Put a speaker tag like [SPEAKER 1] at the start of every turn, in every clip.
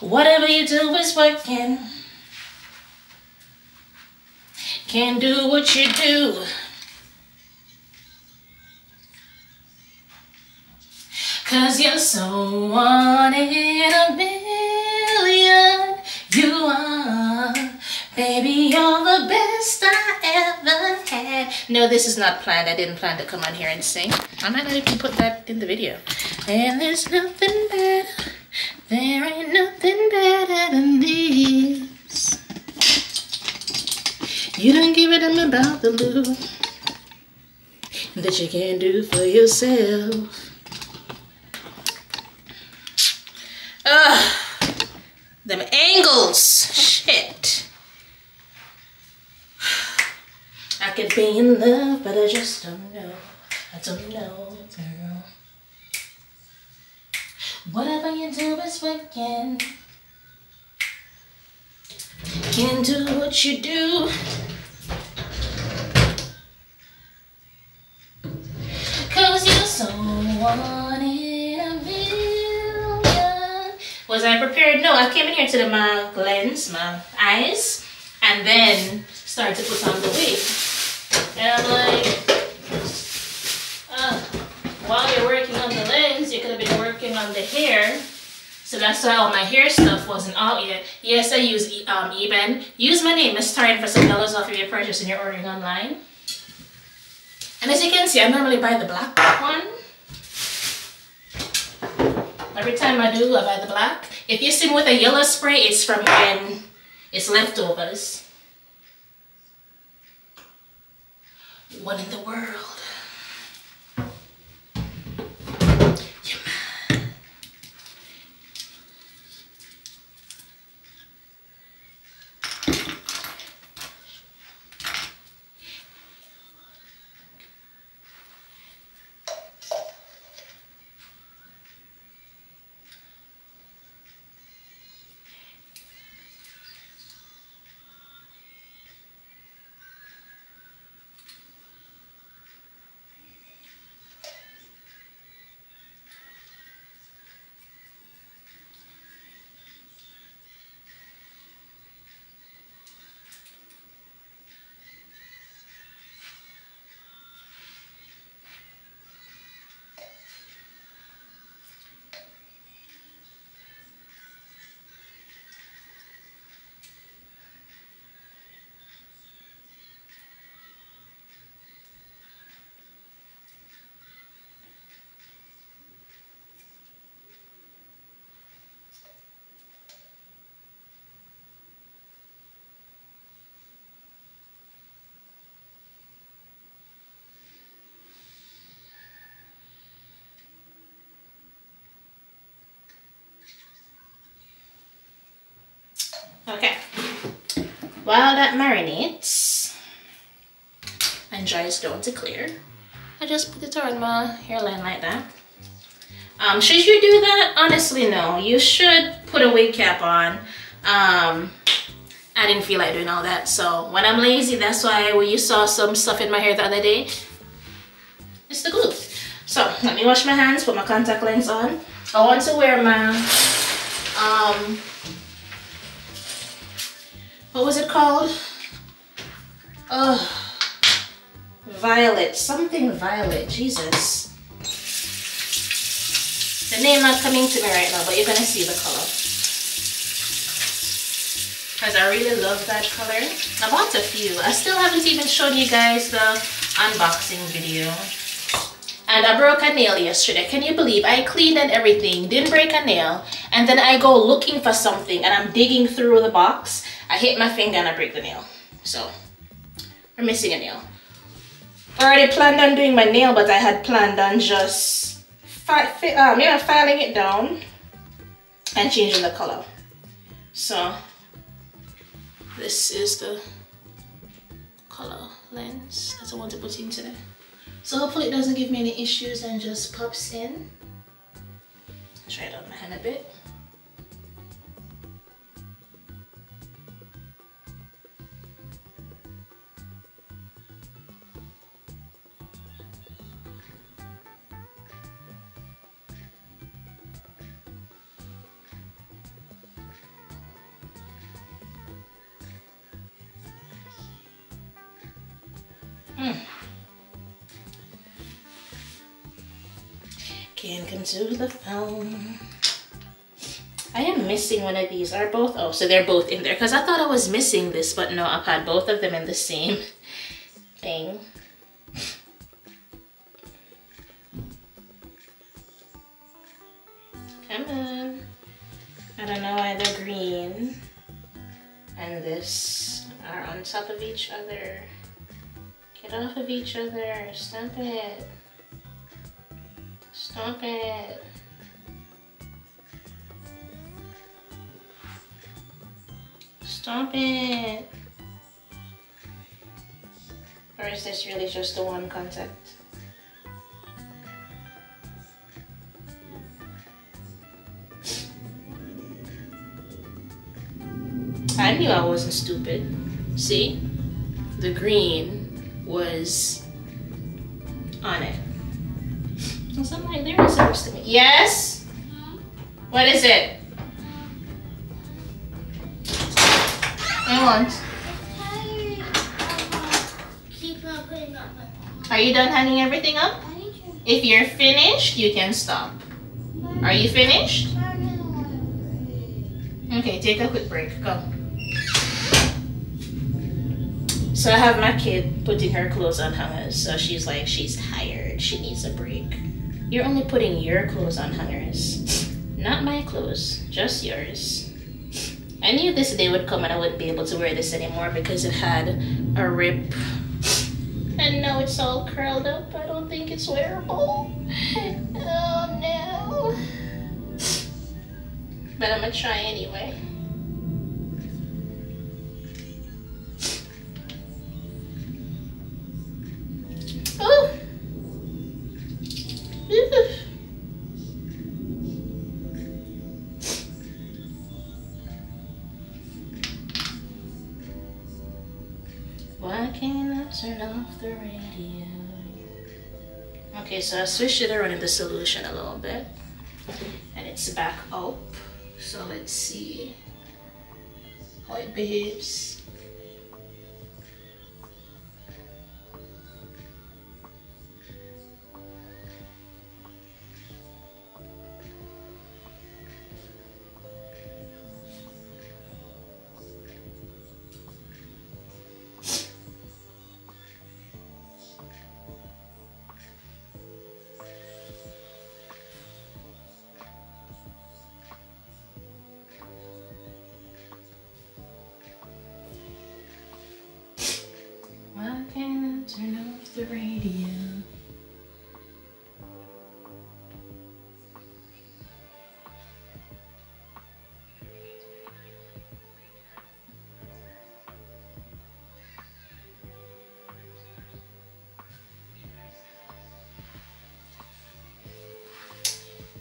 [SPEAKER 1] Whatever you do is working. Can't do what you do. Cause you're so one in a million. You are. Baby, you're the best I ever had. No, this is not planned. I didn't plan to come on here and sing. I might not even put that in the video. And there's nothing better. There ain't nothing better than this. You don't give a damn about the loot that you can do for yourself. Ugh. Them angles. Shit. I could be in love, but I just don't know. I don't know, girl. Whatever you do is working. Can't do what you do. Cause you're so one in a million. Was I prepared? No, I came in here to the my lens, my eyes, and then started to put on the wig. And I'm like, uh, while you're working on the lens, you could have been working on the hair. So that's why all my hair stuff wasn't out yet. Yes, I use um, Ebin. Use my name, Miss Taurean, for some dollars off of your purchase and you're ordering online. And as you can see, I normally buy the black one. Every time I do, I buy the black. If you see me with a yellow spray, it's from when it's leftovers. What in the world? Okay. While that marinates and dries down to clear, I just put it on my hairline like that. Um, should you do that? Honestly, no. You should put a wig cap on. Um, I didn't feel like doing all that. So when I'm lazy, that's why when you saw some stuff in my hair the other day, it's the glue. So let me wash my hands, put my contact lens on. I want to wear my um, what was it called? Oh, violet, something violet, Jesus. The name not coming to me right now, but you're gonna see the color. Cause I really love that color. I bought a few. I still haven't even shown you guys the unboxing video. And I broke a nail yesterday. Can you believe I cleaned and everything, didn't break a nail, and then I go looking for something and I'm digging through the box. I hit my finger and I break the nail. So, we're missing a nail. Already planned on doing my nail, but I had planned on just fi fi um, yeah, filing it down and changing the color. So, this is the color lens that I want to put in today. So hopefully it doesn't give me any issues and just pops in. Try it on my hand a bit. Can't come to the phone. I am missing one of these. Are both? Oh, so they're both in there. Because I thought I was missing this, but no, I've had both of them in the same thing. Come on. I don't know why they're green and this are on top of each other. Get off of each other. Stop it. Stop it. Stop it. Or is this really just the one contact? I knew I wasn't stupid. See? The green was on it. So like, there is supposed to be. Yes? Uh-huh. What is it? Uh-huh. I want. Are you done hanging everything up? If you're finished, you can stop. Are you finished? Okay, take a quick break. Go. So I have my kid putting her clothes on hangers. So she's like, she's tired. She needs a break. You're only putting your clothes on hangers. Not my clothes, just yours. I knew this day would come and I wouldn't be able to wear this anymore because it had a rip. And now it's all curled up. I don't think it's wearable. Oh no. But I'm gonna try anyway. Why can't I turn off the radio? Okay, so I switched it around in the solution a little bit. And it's back up. So let's see how it behaves.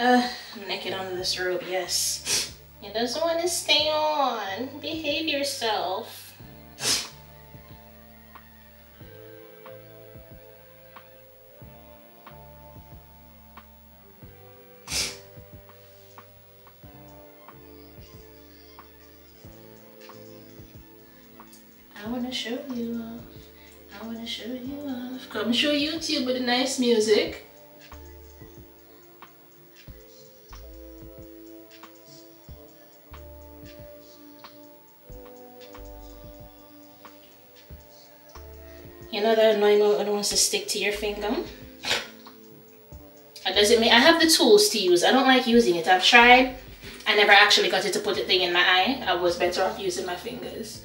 [SPEAKER 1] Uh, naked under this robe, yes. It doesn't want to stay on. Behave yourself. I want to show you off. I want to show you off. Come show YouTube with the nice music. That annoying one wants to stick to your finger? Doesn't mean I have the tools to use. I don't like using it. I've tried. I never actually got it to put the thing in my eye. I was better off using my fingers.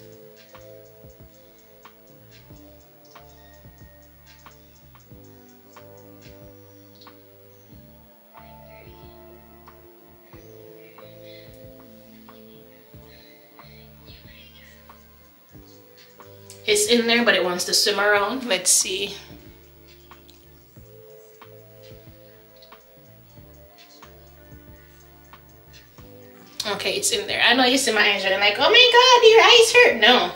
[SPEAKER 1] It's in there, but it wants to swim around. Let's see. Okay, it's in there. I know you see my eyes are like, oh my god, your eyes hurt. No.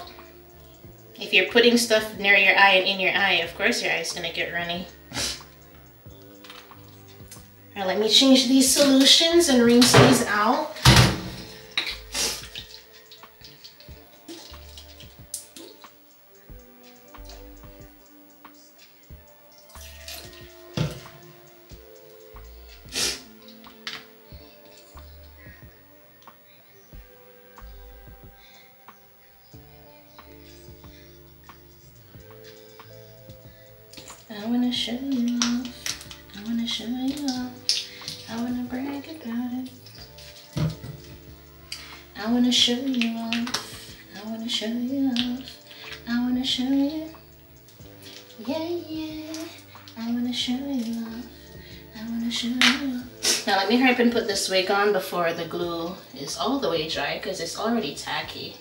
[SPEAKER 1] If you're putting stuff near your eye and in your eye, of course your eye's gonna get runny. Now let me change these solutions and rinse these out. Show you. I wanna show you. Now let me hurry up and put this wig on before the glue is all the way dry because it's already tacky.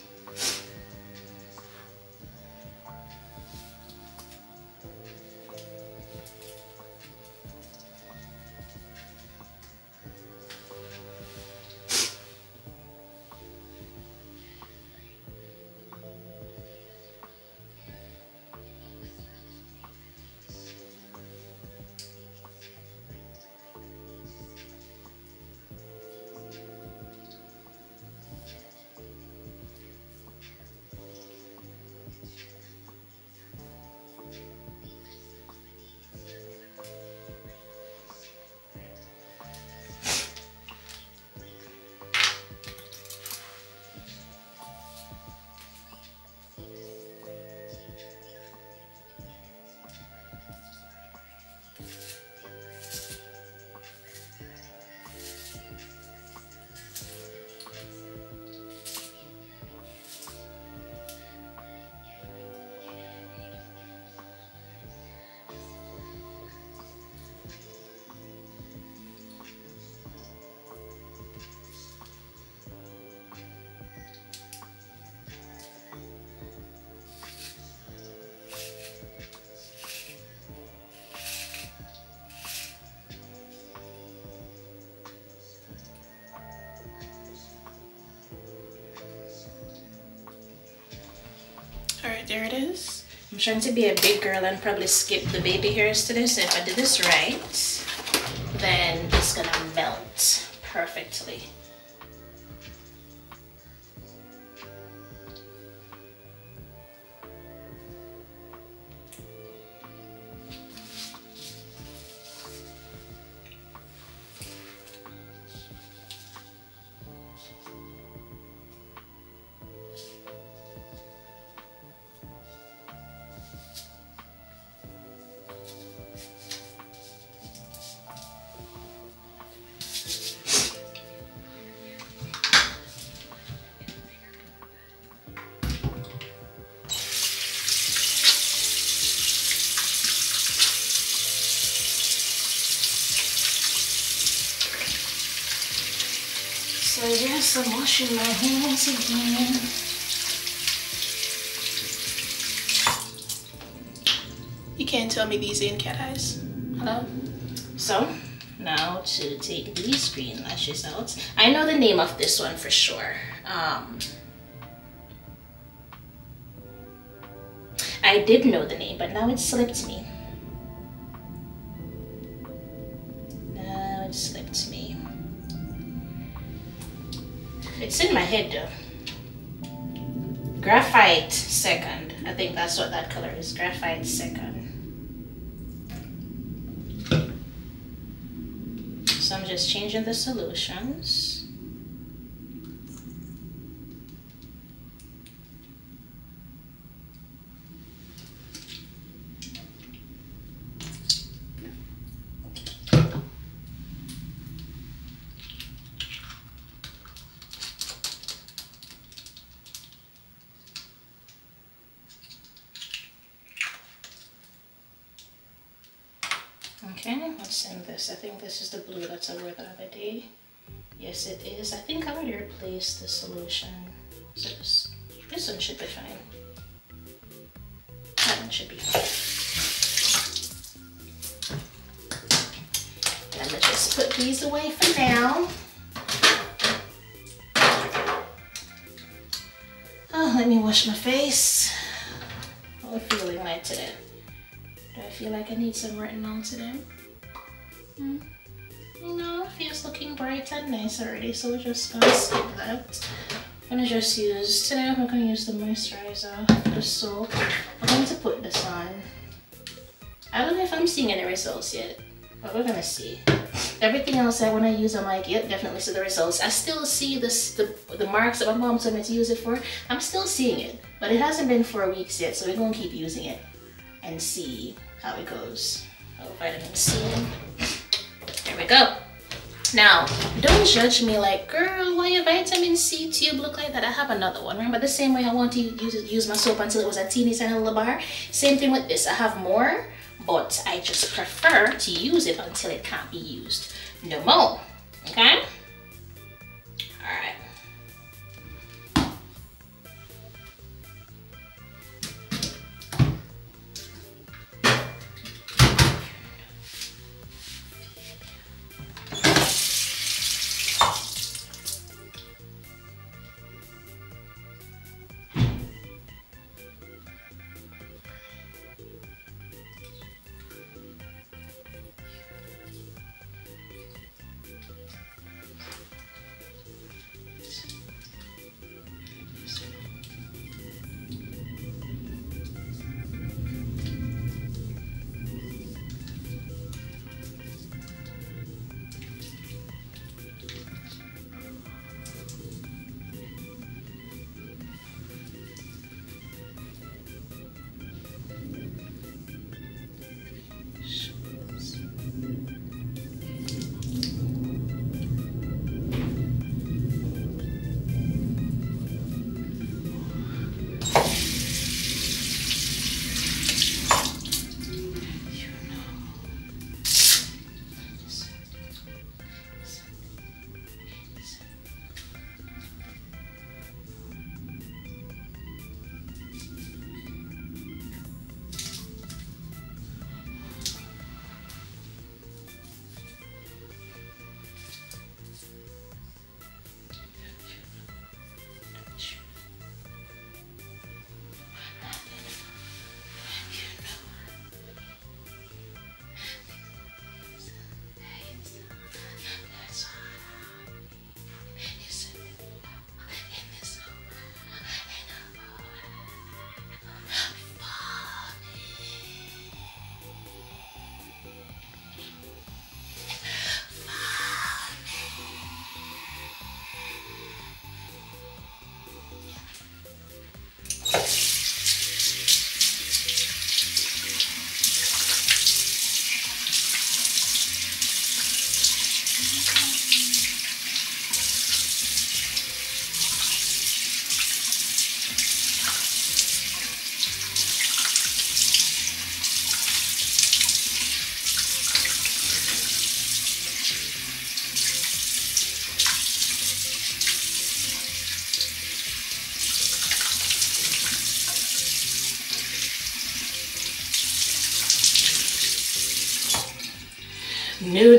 [SPEAKER 1] All right, there it is. I'm trying to be a big girl and probably skip the baby hairs today. So if I do this right, then it's gonna melt perfectly. Yes, I'm washing my hands again.
[SPEAKER 2] You can't tell me these ain't cat eyes.
[SPEAKER 1] Hello? So, now to take these green lashes out. I know the name of this one for sure. Um, I did know the name, but now it slipped me. It's in my head though. Graphite second. I think that's what that color is. Graphite second. So I'm just changing the solutions. Let's send this. I think this is the blue that's over the other day. Yes, it is. I think I already replaced the solution. So this, this one should be fine. That one should be fine. Let me just put these away for now. Oh, let me wash my face. How am I feeling like today? Do I feel like I need some retinol today? Hmm. No, it feels looking bright and nice already, so we're just gonna skip that. I'm gonna just use, today I'm gonna use the moisturizer, the soap. I'm going to put this on. I don't know if I'm seeing any results yet, but we're gonna see. Everything else I wanna use, I'm like, yep, definitely see the results. I still see this, the, the marks that my mom told me to use it for. I'm still seeing it, but it hasn't been four weeks yet, so we're gonna keep using it and see how it goes. Oh, vitamin C. Go. Now, don't judge me like, girl, why your vitamin C tube look like that? I have another one. Remember the same way I want to use, use my soap until it was a teeny tiny little bar? Same thing with this. I have more, but I just prefer to use it until it can't be used no more. Okay?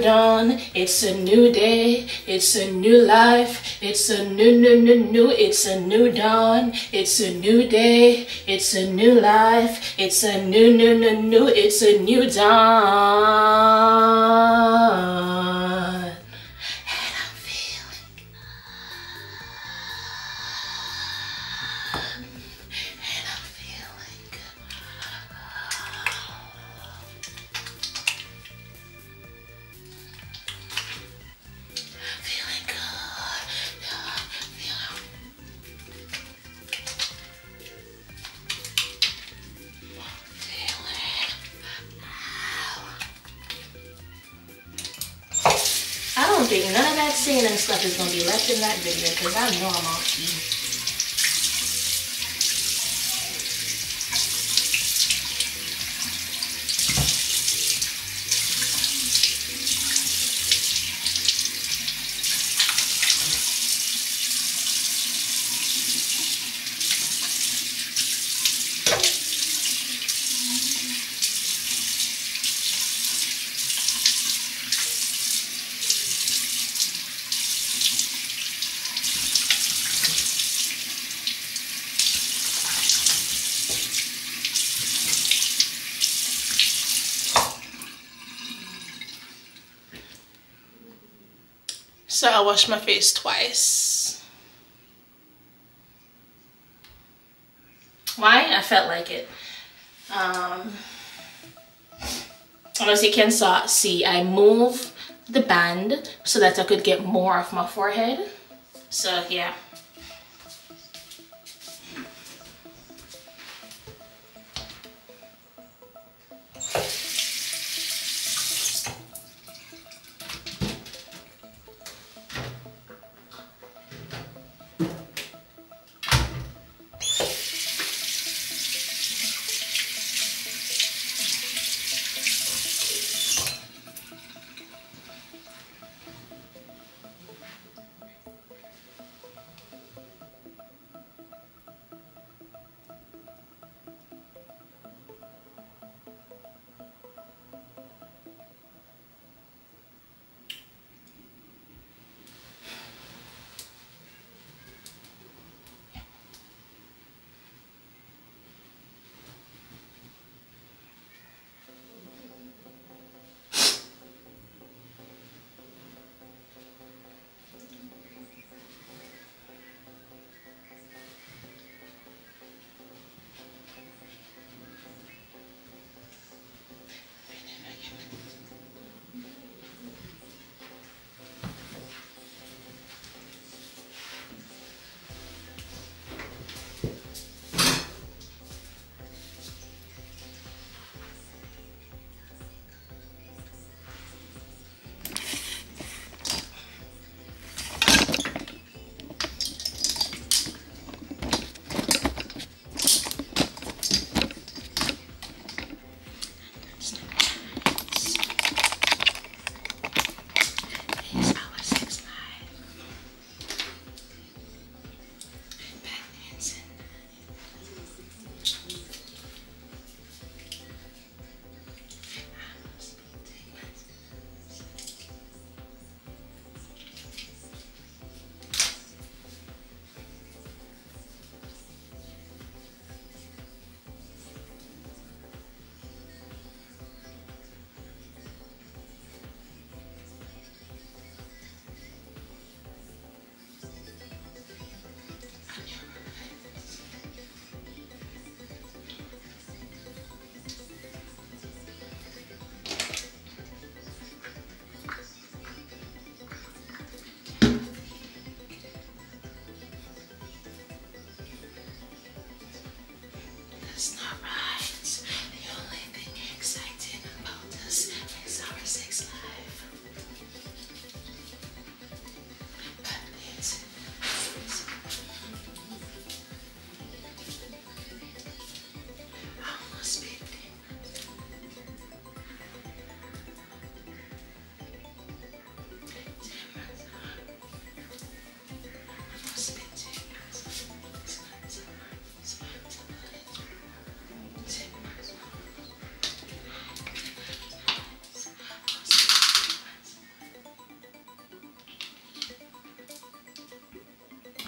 [SPEAKER 1] It's a new day, it's a new life, it's a new, new, new, new, it's a new dawn, it's a new day, it's a new life, it's a new, new, new, new, it's a new dawn. Stuff is gonna be left in that video because I know I'm off
[SPEAKER 2] So I wash my face twice.
[SPEAKER 1] Why? I felt like it. Um, as you can see, I move the band so that I could get more of my forehead. So yeah.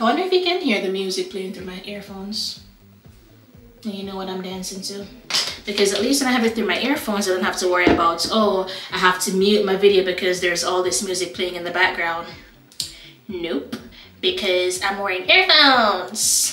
[SPEAKER 1] I wonder if you can hear the music playing through my earphones. And you know what I'm dancing to? Because at least when I have it through my earphones, I don't have to worry about, oh, I have to mute my video because there's all this music playing in the background. Nope, because I'm wearing earphones.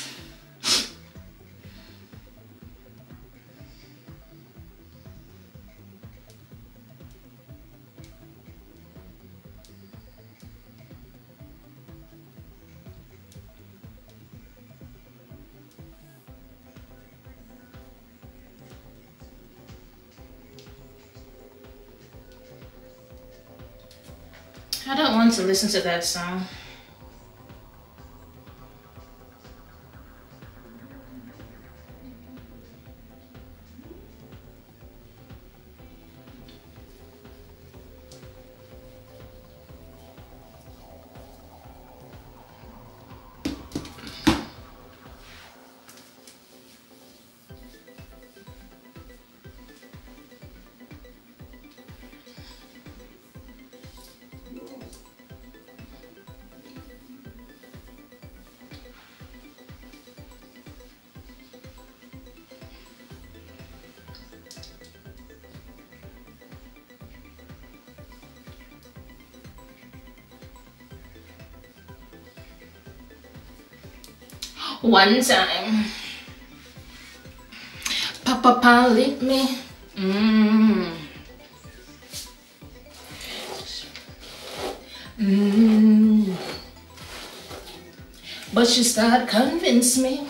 [SPEAKER 1] I don't want to listen to that song. One time. Papa pa lick me. Mmm. Mmm. But she started convince me.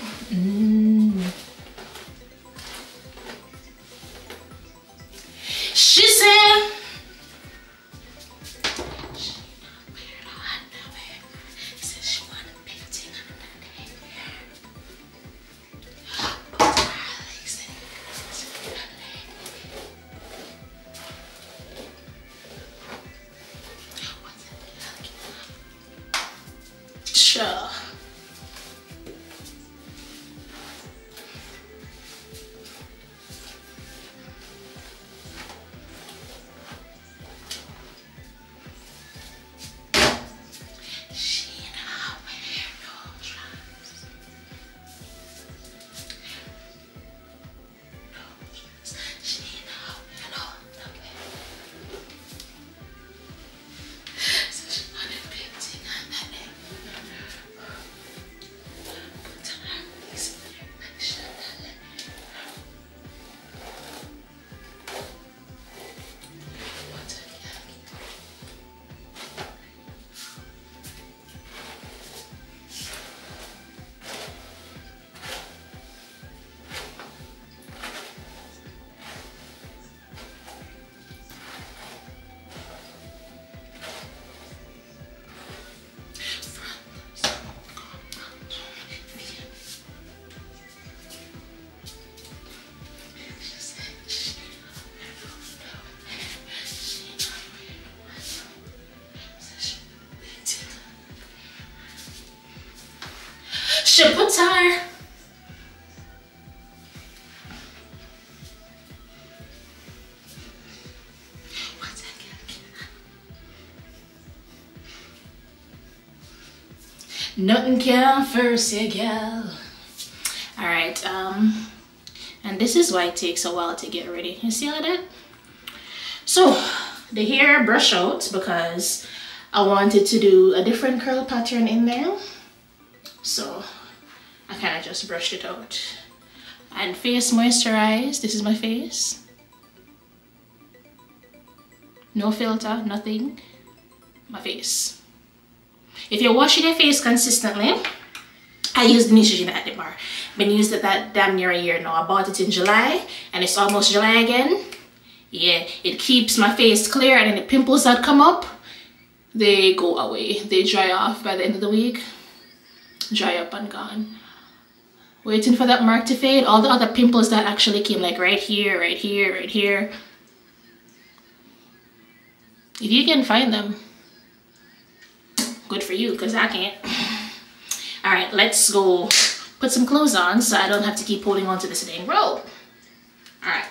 [SPEAKER 1] That Nothing can first you girl. Alright, um, and this is why it takes a while to get ready. You see all that? So, the hair brush out because I wanted to do a different curl pattern in there. Kind of just brushed it out. And face moisturize. This is my face. No filter, nothing. My face. If you're washing your face consistently I use the Neutrogena at the bar. Been used it that damn near a year now. I bought it in July and it's almost July again. Yeah, it keeps my face clear and the pimples that come up, they go away. They dry off by the end of the week. Dry up and gone. Waiting for that mark to fade. All the other pimples that actually came like right here, right here, right here. If you can find them, good for you because I can't. All right, let's go put some clothes on so I don't have to keep holding on to this dang rope. All right.